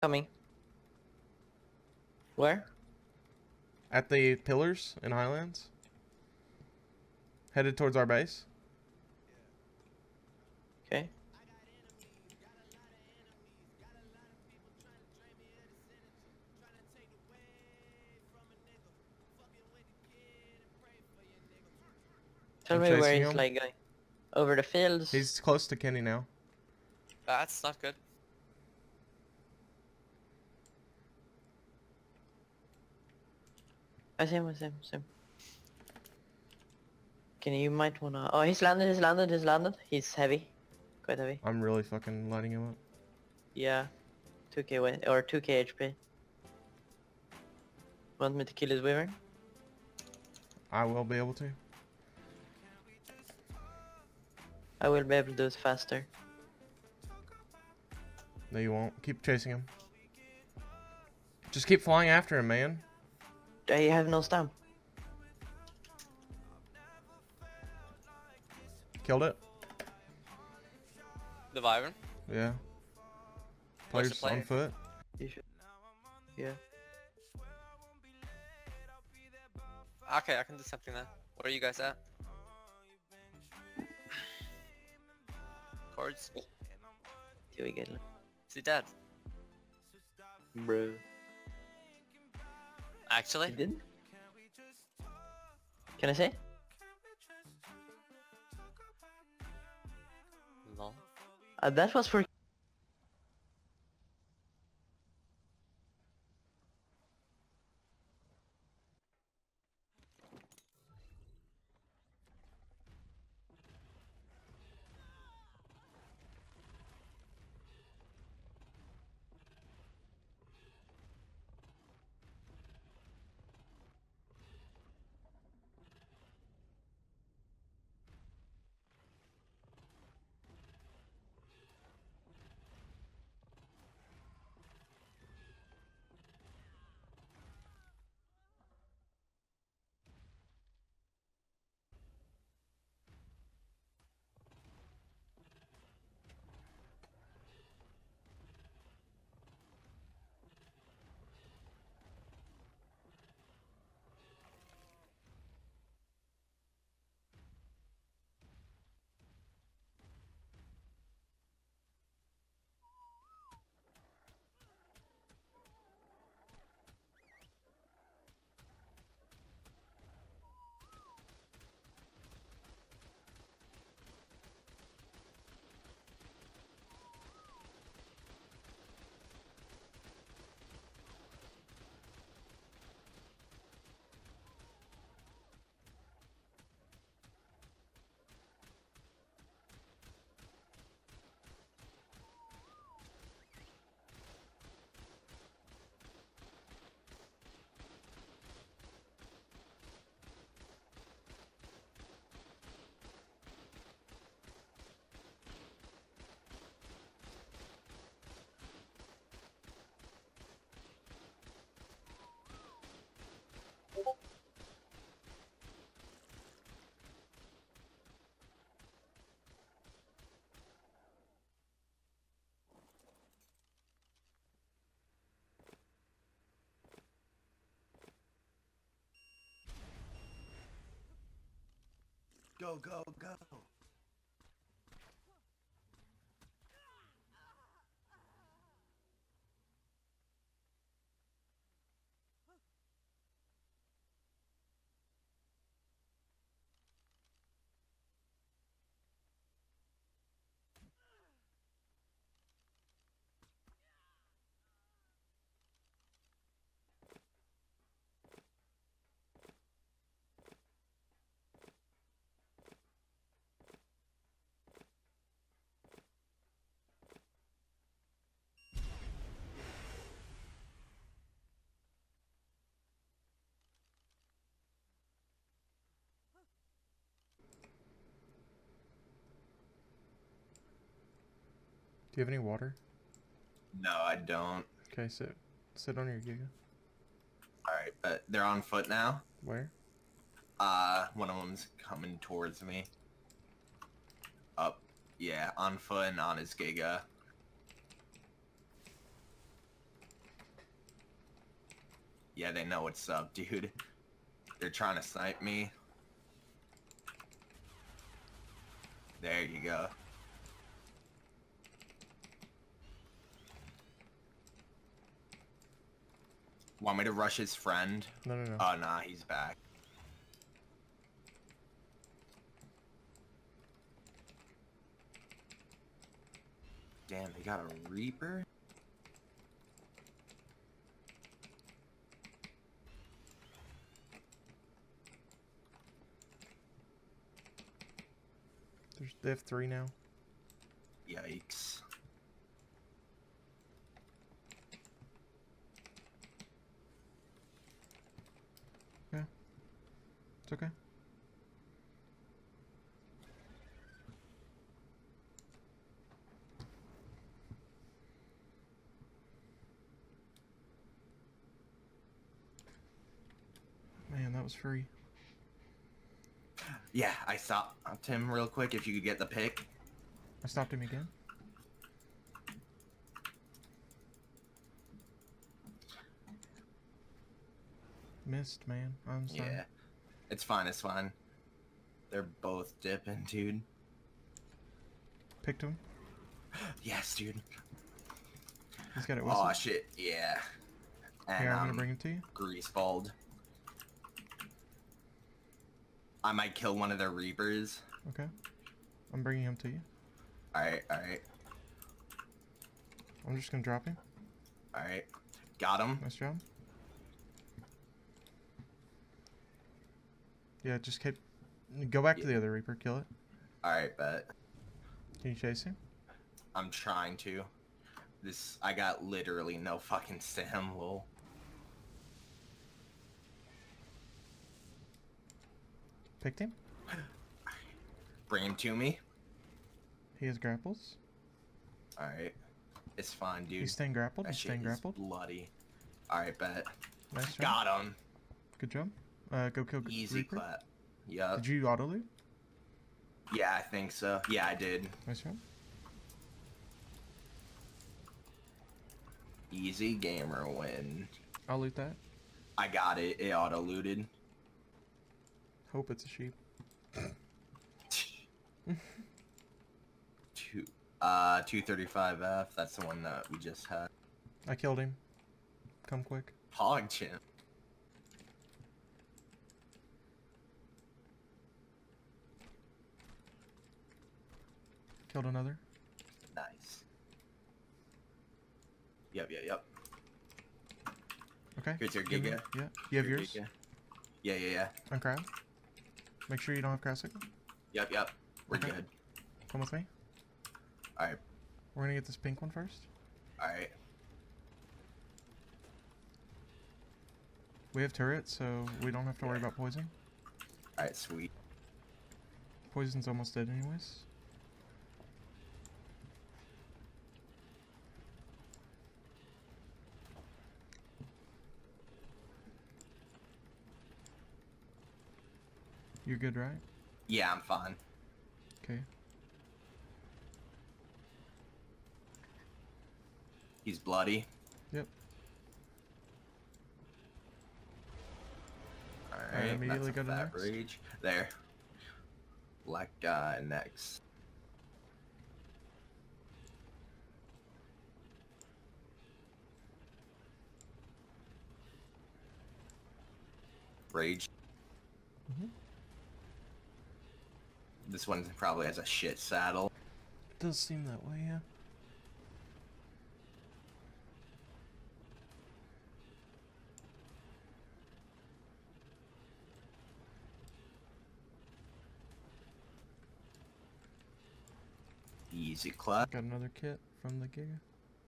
Coming. Where? At the pillars in Highlands. Headed towards our base. Okay. Tell me where he's him. like going. Over the fields. He's close to Kenny now. That's not good. I see him, I see him, I see him. Can you might wanna... Oh, he's landed, he's landed, he's landed. He's heavy. Quite heavy. I'm really fucking lighting him up. Yeah. 2k win or 2k HP. Want me to kill his wyvern? I will be able to. I will be able to do it faster. No, you won't. Keep chasing him. Just keep flying after him, man. I have no stamp. Killed it. The Wyvern. Yeah. Where's the Players on player? foot. You should. Yeah. Okay, I can do something then. Where are you guys at? Chords. Till we get Is he dead? Bro. Actually? didn't? Can I say? No. Uh, that was for Go, go, go. Do you have any water? No, I don't. Okay, sit. Sit on your giga. Alright, but they're on foot now. Where? Uh, one of them's coming towards me. Up. Yeah, on foot and on his giga. Yeah, they know what's up, dude. They're trying to snipe me. There you go. Want me to rush his friend? No, no, no. Oh, nah, he's back. Damn, they got a Reaper? There's, they have three now. Yikes. It's okay. Man, that was free. Yeah, I stopped him real quick if you could get the pick. I stopped him again. Missed, man. I'm sorry. Yeah. It's fine, it's fine. They're both dipping, dude. Picked him. Yes, dude. He's got it whistled. Oh shit, yeah. And Here, I'm gonna um, bring him to you. Greaseballed. I might kill one of their Reapers. Okay. I'm bringing him to you. Alright, alright, I'm just gonna drop him. alright. Got him. Nice job. Yeah, just keep. Go back to the other Reaper. Kill it. Alright, bet. Can you chase him? I'm trying to. This, I got literally no fucking stam, lol. Picked him. Bring him to me. He has grapples. Alright. It's fine, dude. He's staying grappled. that He's staying grappled. bloody. Alright, bet. Nice. Got him. Good job. Uh, go kill Easy Reaper. clap. Yup. Did you auto loot? Yeah, I think so. Yeah, I did. Nice job. Easy gamer win. I'll loot that. I got it. It auto looted. Hope it's a sheep. Two, uh, 235F. That's the one that we just had. I killed him. Come quick. Hog chimp. Killed another. Nice. Yep, yep, yep. Okay. Here's your give me- Giga. Yeah. You have Your yours Giga. Yeah, yeah, yeah. on crowd. Make sure you don't have crowd signal. Yep, yep. We're Okay. good. Come with me. Alright, We're gonna get this pink one first. alright. We have turrets, so we don't have to worry about poison. Alright, sweet. Poison's almost dead anyways. You're good, right? Yeah, I'm fine. Okay. He's bloody. Yep. Alright, immediately that's go to next. rage. There. Black guy next. Rage. Mhm. This one probably has a shit saddle. It Does seem that way, yeah. Easy clap. Got another kit from the Giga.